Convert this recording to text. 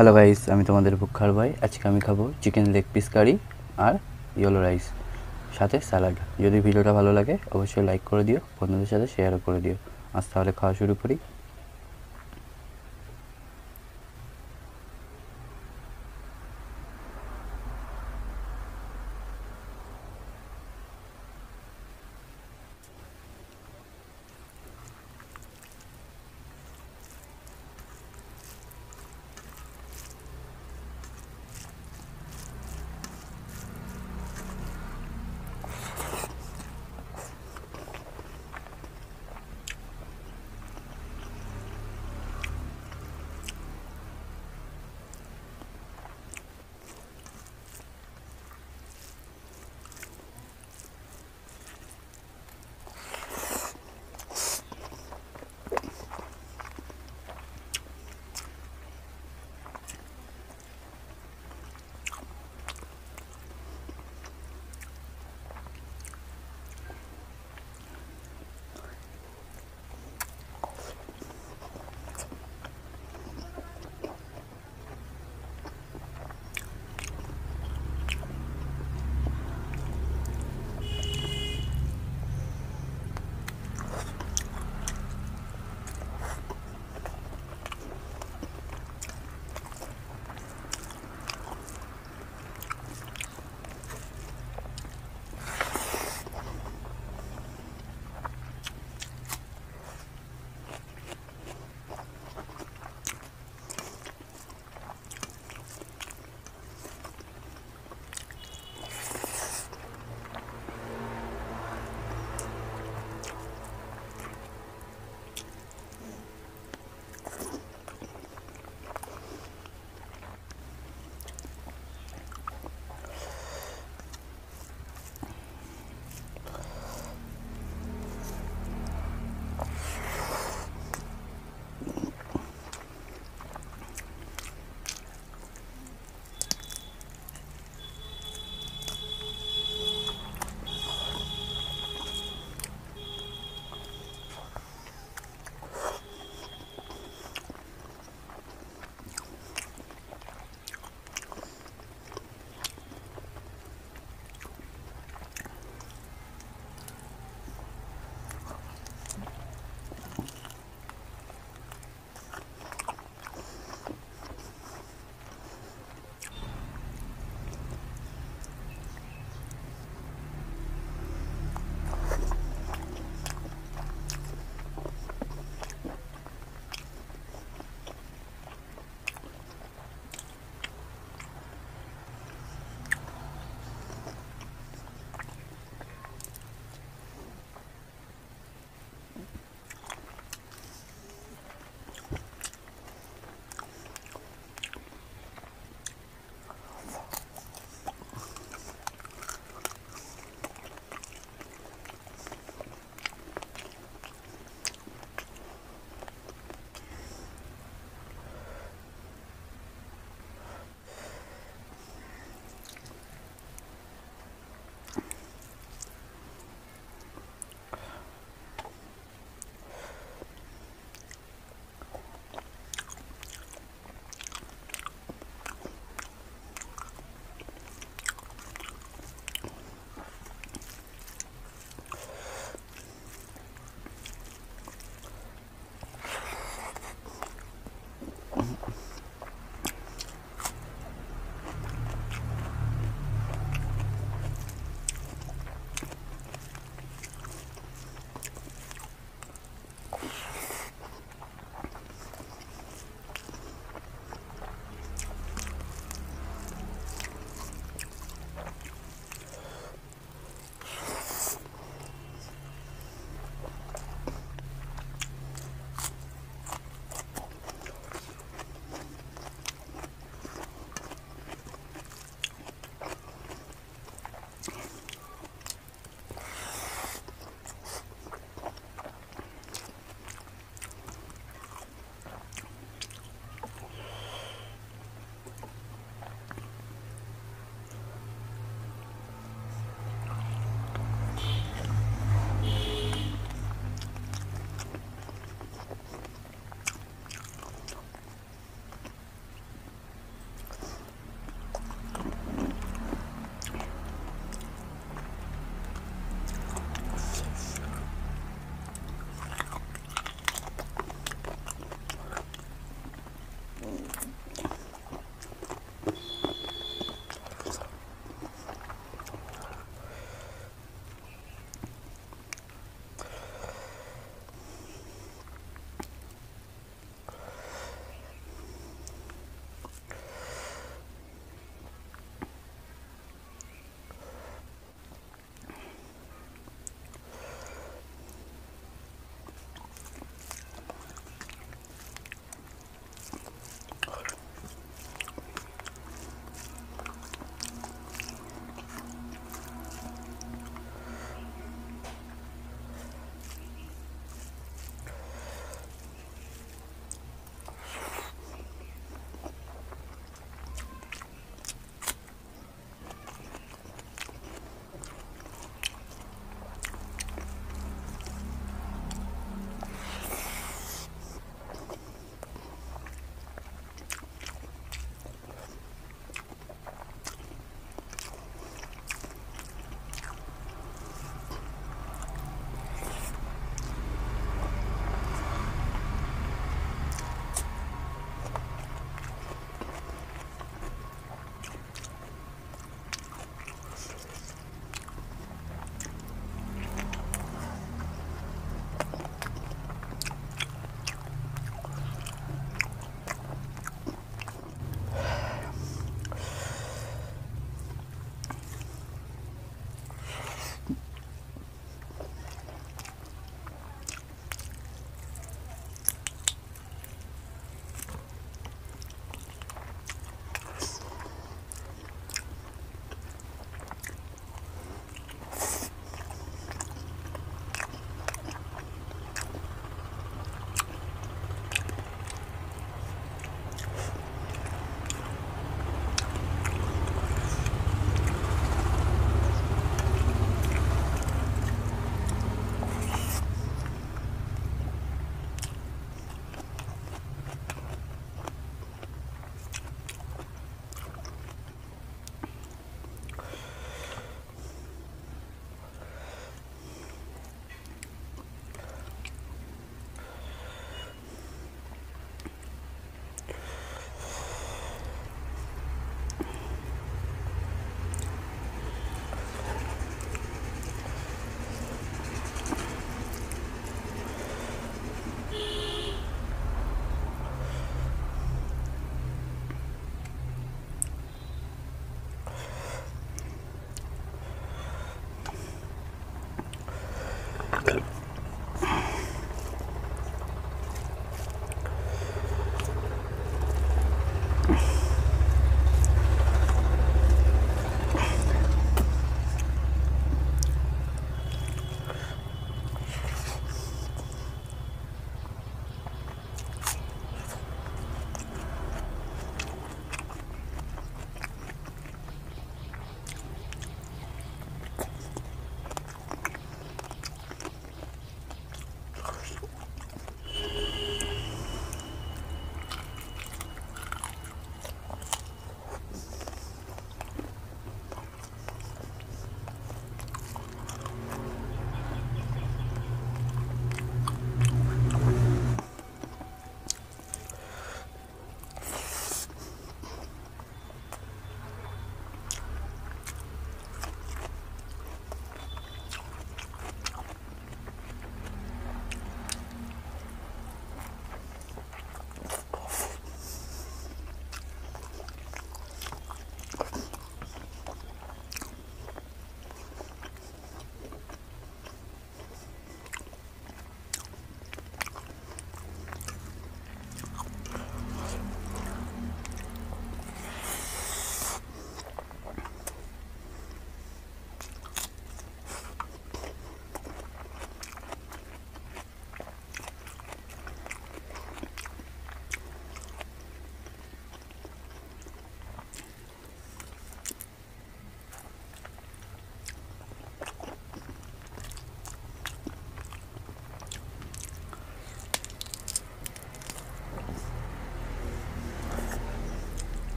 Hello guys, আমি তোমাদের ভুক্ষার ভাই। আজকে আমি খাব চিকেন লেগ পিস কারি আর ইয়েলো রাইস, সাথে স্যালাড। যদি ভিডিওটা ভালো লাগে, অবশ্যই লাইক করে দিও, বন্ধুদের সাথে শেয়ারও করে দিও। আজ তাহলে খাওয়া শুরু করি।